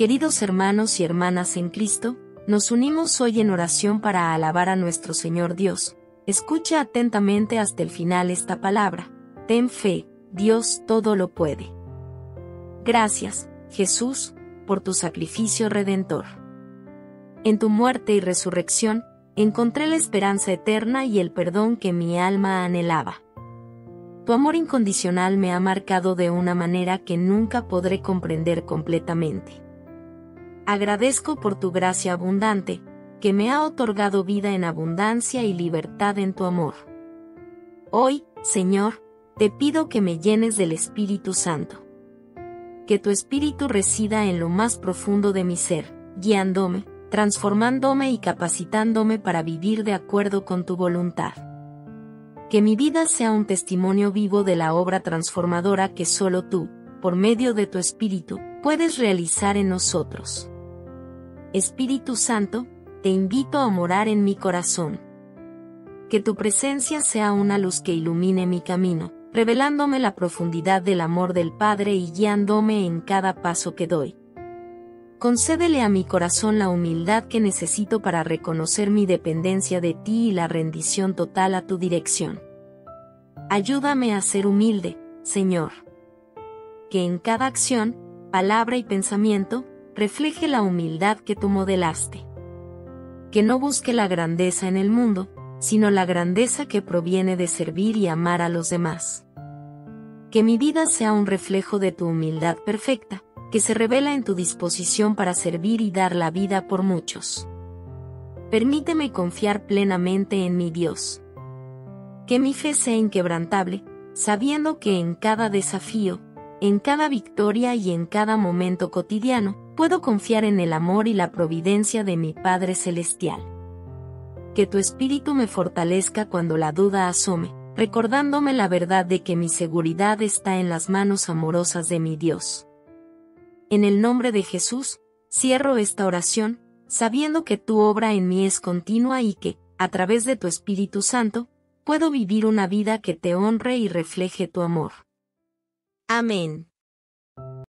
Queridos hermanos y hermanas en Cristo, nos unimos hoy en oración para alabar a nuestro Señor Dios. Escucha atentamente hasta el final esta palabra. Ten fe, Dios todo lo puede. Gracias, Jesús, por tu sacrificio redentor. En tu muerte y resurrección, encontré la esperanza eterna y el perdón que mi alma anhelaba. Tu amor incondicional me ha marcado de una manera que nunca podré comprender completamente. Agradezco por tu gracia abundante, que me ha otorgado vida en abundancia y libertad en tu amor. Hoy, Señor, te pido que me llenes del Espíritu Santo. Que tu Espíritu resida en lo más profundo de mi ser, guiándome, transformándome y capacitándome para vivir de acuerdo con tu voluntad. Que mi vida sea un testimonio vivo de la obra transformadora que solo tú, por medio de tu Espíritu, puedes realizar en nosotros. Espíritu Santo, te invito a morar en mi corazón. Que tu presencia sea una luz que ilumine mi camino, revelándome la profundidad del amor del Padre y guiándome en cada paso que doy. Concédele a mi corazón la humildad que necesito para reconocer mi dependencia de ti y la rendición total a tu dirección. Ayúdame a ser humilde, Señor. Que en cada acción, palabra y pensamiento, refleje la humildad que tú modelaste. Que no busque la grandeza en el mundo, sino la grandeza que proviene de servir y amar a los demás. Que mi vida sea un reflejo de tu humildad perfecta, que se revela en tu disposición para servir y dar la vida por muchos. Permíteme confiar plenamente en mi Dios. Que mi fe sea inquebrantable, sabiendo que en cada desafío, en cada victoria y en cada momento cotidiano, puedo confiar en el amor y la providencia de mi Padre Celestial. Que tu espíritu me fortalezca cuando la duda asome, recordándome la verdad de que mi seguridad está en las manos amorosas de mi Dios. En el nombre de Jesús, cierro esta oración, sabiendo que tu obra en mí es continua y que, a través de tu Espíritu Santo, puedo vivir una vida que te honre y refleje tu amor. Amén.